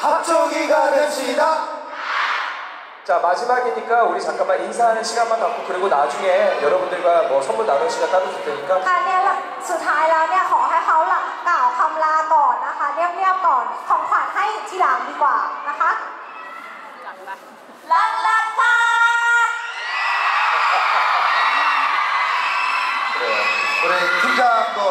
합종이가 됩시다. 자 마지막이니까 우리 잠깐만 인사하는 시간만 갖고 그리고 나중에 여러분들과 뭐 선물 나눌 시간 따로 줄 테니까 ค่ะเนี่ยละสุดท้ายแล้วเนี่ยขอให้เขาละกล่าวคำลาก่อนนะคะเรียบๆก่อนของขวัญให้ทีหลังดีกว่านะคะลังลังค่ะ 그래요. 우리 팀장도 한마디 있습니다. แล้วก็เดี๋ยว